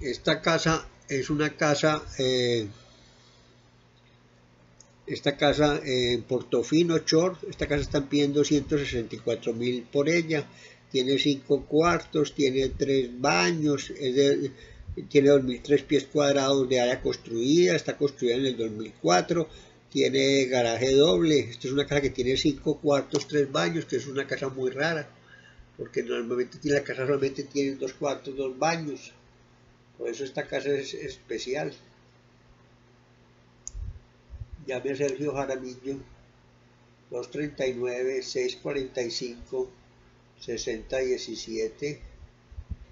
esta casa es una casa, eh, esta casa en Portofino, Short, esta casa están pidiendo 164 mil por ella, tiene cinco cuartos, tiene tres baños, tiene 2003 pies cuadrados de área construida, está construida en el 2004, tiene garaje doble, esta es una casa que tiene cinco cuartos, tres baños, que es una casa muy rara, porque normalmente la casa solamente tiene dos cuartos, dos baños, por eso esta casa es especial. Llame a Sergio Jaramillo 239 645 6017.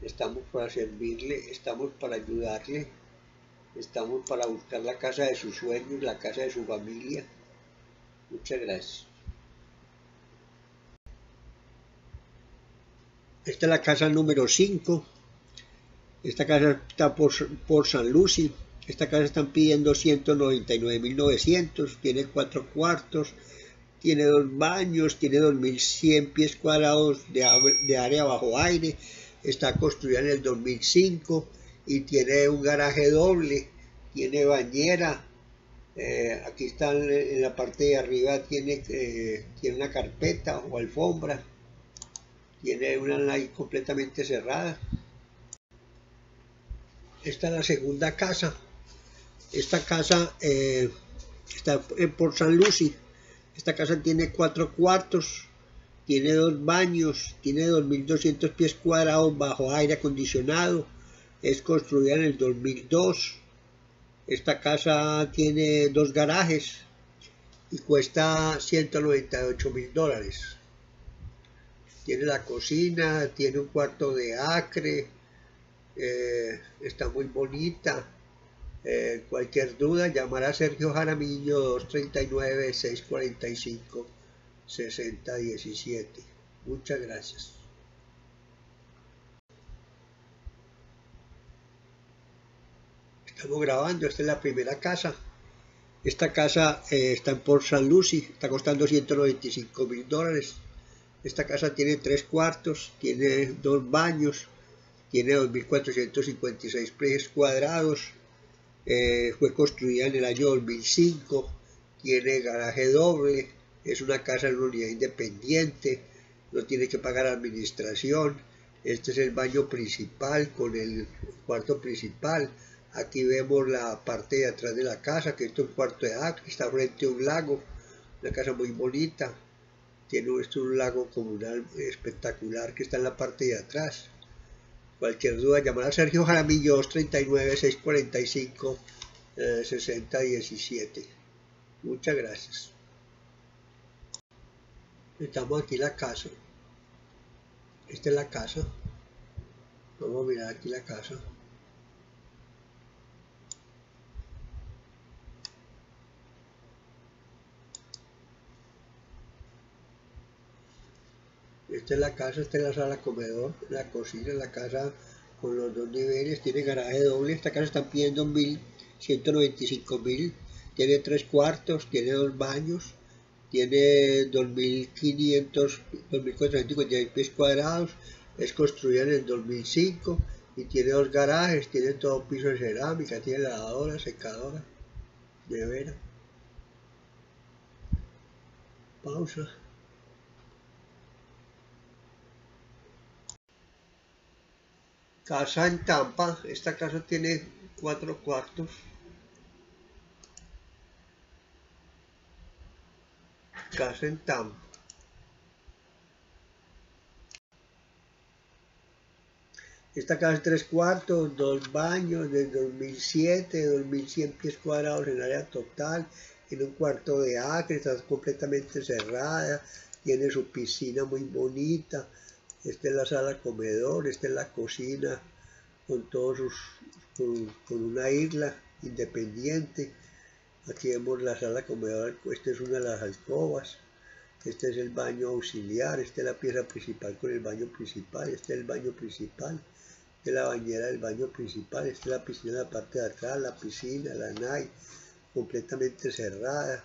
Estamos para servirle, estamos para ayudarle, estamos para buscar la casa de sus sueños, la casa de su familia. Muchas gracias. Esta es la casa número 5 esta casa está por, San Lucy. Esta casa están pidiendo 199.900. Tiene cuatro cuartos. Tiene dos baños. Tiene 2.100 pies cuadrados de, área bajo aire. Está construida en el 2005. Y tiene un garaje doble. Tiene bañera. Eh, aquí está en la parte de arriba. Tiene, eh, tiene una carpeta o alfombra. Tiene una line completamente cerrada esta es la segunda casa. Esta casa eh, está por San Lucy. Esta casa tiene cuatro cuartos, tiene dos baños, tiene 2.200 pies cuadrados bajo aire acondicionado. Es construida en el 2002. Esta casa tiene dos garajes y cuesta 198 mil dólares. Tiene la cocina, tiene un cuarto de acre, eh, está muy bonita. Eh, cualquier duda, llamar a Sergio Jaramillo 239-645-6017. Muchas gracias. Estamos grabando, esta es la primera casa. Esta casa eh, está en Port San Lucy, está costando 195 mil dólares. Esta casa tiene tres cuartos, tiene dos baños, tiene 2.456 pies cuadrados, eh, fue construida en el año 2005, tiene garaje doble, es una casa en una unidad independiente, no tiene que pagar administración, este es el baño principal con el cuarto principal, aquí vemos la parte de atrás de la casa, que esto es un cuarto de acto, está frente a un lago, una casa muy bonita, tiene esto un lago comunal espectacular que está en la parte de atrás. Cualquier duda, llamar a Sergio Jaramillo 239 645 6017. Muchas gracias. Estamos aquí la casa. Esta es la casa. Vamos a mirar aquí la casa. Esta es la casa, esta es la sala comedor, la cocina, la casa con los dos niveles, tiene garaje doble, esta casa está pidiendo 1.195 mil, tiene tres cuartos, tiene dos baños, tiene 2.500, 2.456 pies cuadrados, es construida en el 2005 y tiene dos garajes, tiene todo piso de cerámica, tiene lavadora, secadora, nevera. Pausa. Casa en Tampa. Esta casa tiene cuatro cuartos. Casa en Tampa. Esta casa es tres cuartos, dos baños del 2007, 2100 pies cuadrados en área total, tiene un cuarto de acre, está completamente cerrada, tiene su piscina muy bonita, esta es la sala comedor, esta es la cocina con todos sus, con, una isla independiente. Aquí vemos la sala comedor, esta es una de las alcobas, este es el baño auxiliar, esta es la pieza principal con el baño principal, este es el baño principal, esta es la bañera del baño principal, esta es la piscina en la parte de atrás, la piscina, la NAI, completamente cerrada,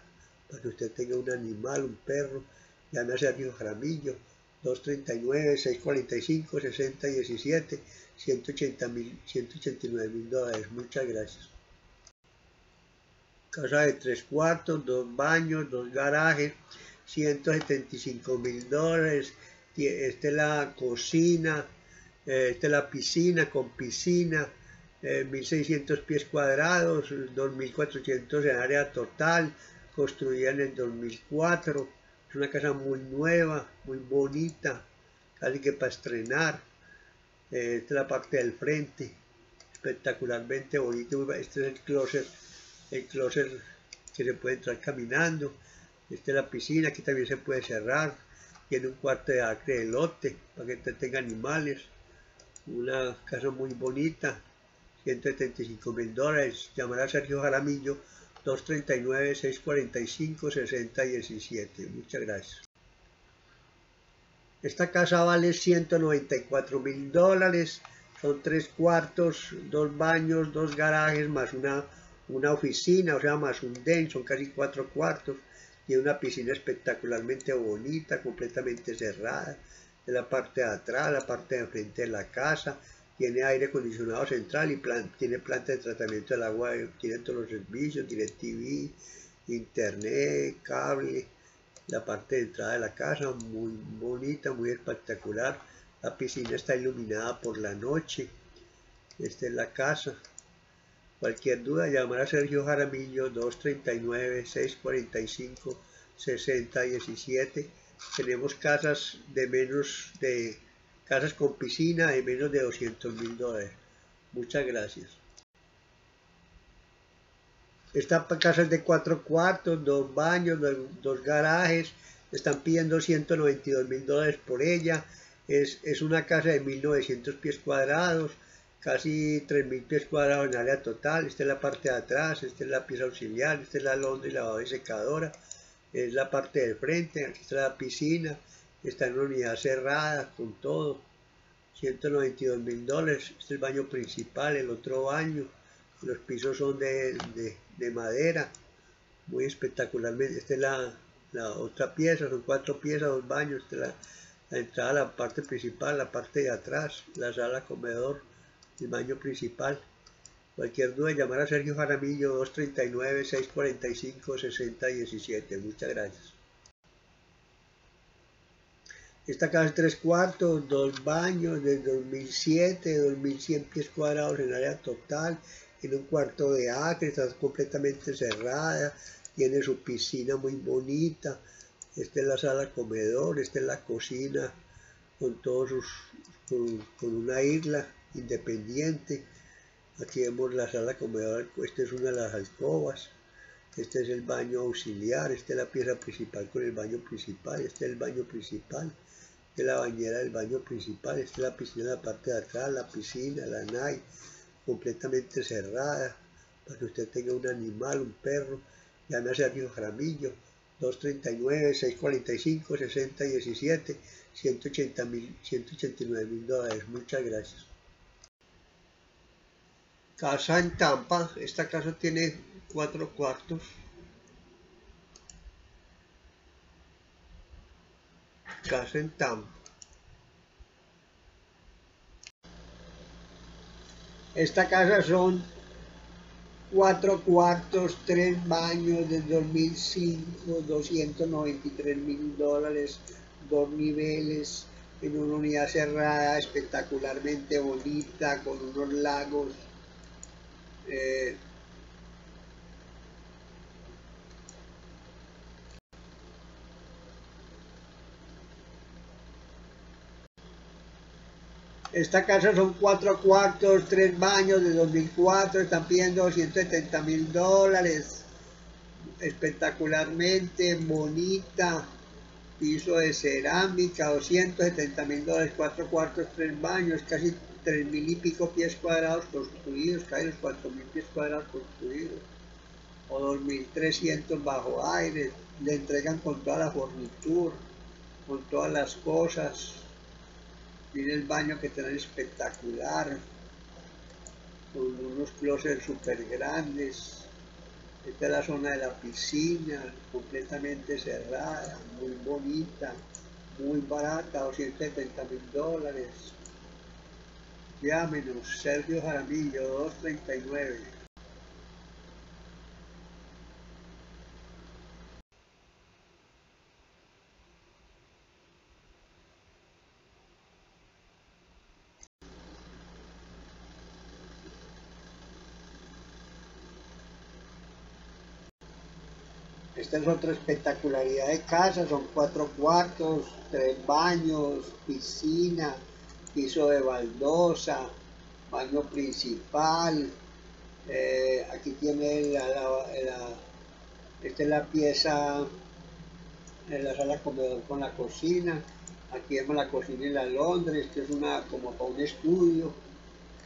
para que usted tenga un animal, un perro, llame a Sergio Jaramillo, 239, 645, 60, 17, 180 mil, 189 mil dólares. Muchas gracias. Casa de tres cuartos, dos baños, dos garajes, 175 mil dólares. Esta es la cocina, eh, esta es la piscina con piscina, 1.600 eh, pies cuadrados, 2.400 en área total, construida en el 2004. Es una casa muy nueva, muy bonita, casi que para estrenar. Eh, esta es la parte del frente, espectacularmente bonito. Este es el closet, el closet que se puede entrar caminando. Esta es la piscina que también se puede cerrar. Tiene un cuarto de acre de lote para que tenga animales. Una casa muy bonita, 175 mil dólares. Llamar a Sergio Jaramillo 239-645-6017. Muchas gracias. Esta casa vale 194 mil dólares. Son tres cuartos, dos baños, dos garajes, más una, una oficina, o sea, más un den, son casi cuatro cuartos. Tiene una piscina espectacularmente bonita, completamente cerrada. De la parte de atrás, la parte de frente de la casa, tiene aire acondicionado central y tiene planta de tratamiento del agua, tiene todos los servicios, tiene TV, internet, cable, la parte de entrada de la casa, muy bonita, muy espectacular. La piscina está iluminada por la noche. Esta es la casa. Cualquier duda, llamar a Sergio Jaramillo 239-645-6017. Tenemos casas de menos de casas con piscina de menos de 200 mil dólares. Muchas gracias. Esta casa es de cuatro cuartos, dos baños, dos, garajes. Están pidiendo 192 mil dólares por ella. Es, es, una casa de 1900 pies cuadrados, casi 3000 pies cuadrados en área total. Esta es la parte de atrás, esta es la pieza auxiliar, esta es la lona y lavadora y secadora. Es la parte del frente, aquí está la piscina está en una unidad cerrada con todo, 192 mil dólares, este es el baño principal, el otro baño, los pisos son de, madera, muy espectacularmente, esta es la, otra pieza, son cuatro piezas, dos baños, esta es la, la entrada la parte principal, la parte de atrás, la sala comedor, el baño principal. Cualquier duda, llamar a Sergio Jaramillo 239-645-6017. Muchas gracias. Esta casa es tres cuartos, dos baños, de 2007, 2100 pies cuadrados en área total, tiene un cuarto de acre, está completamente cerrada, tiene su piscina muy bonita, esta es la sala comedor, esta es la cocina con todos sus, con, una isla independiente. Aquí vemos la sala comedor, esta es una de las alcobas, este es el baño auxiliar, esta es la pieza principal con el baño principal, este es el baño principal es la bañera del baño principal, esta es la piscina en la parte de atrás, la piscina, la NAI, completamente cerrada, para que usted tenga un animal, un perro, llame a Sergio Jaramillo, 239, 645, 6017, 180 mil, 189 mil dólares. Muchas gracias. Casa en Tampa. Esta casa tiene cuatro cuartos. Casa en Tampa. Esta casa son cuatro cuartos, tres baños del 2005, 293 mil dólares, dos niveles, en una unidad cerrada espectacularmente bonita, con unos lagos. Eh, Esta casa son cuatro cuartos, tres baños de 2004, están pidiendo 170 mil dólares. Espectacularmente bonita, piso de cerámica, 270 mil dólares, cuatro cuartos, tres baños, casi tres mil y pico pies cuadrados construidos, casi los cuatro mil pies cuadrados construidos, o 2.300 bajo aire, le entregan con toda la fornitura, con todas las cosas, Miren el baño que tiene espectacular, con unos closets súper grandes. Esta es la zona de la piscina, completamente cerrada, muy bonita. muy barata, 270 mil dólares. Llámenos, Sergio Jaramillo, 239. Esta es otra espectacularidad de casa, son cuatro cuartos, tres baños, piscina, piso de baldosa, baño principal. Eh, aquí tiene la, esta es la pieza en la sala comedor con la cocina. Aquí vemos la cocina y la Londres, esto es una como para un estudio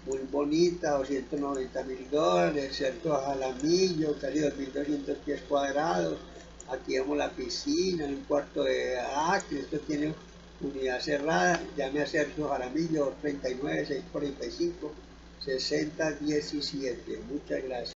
muy bonita, 290 mil dólares, cierto Jalamillo, casi 2.200 pies cuadrados. Aquí vemos la piscina, un cuarto de acre, esto tiene unidad cerrada. Llame a Sergio Jaramillo, 39 645 6017. Muchas gracias.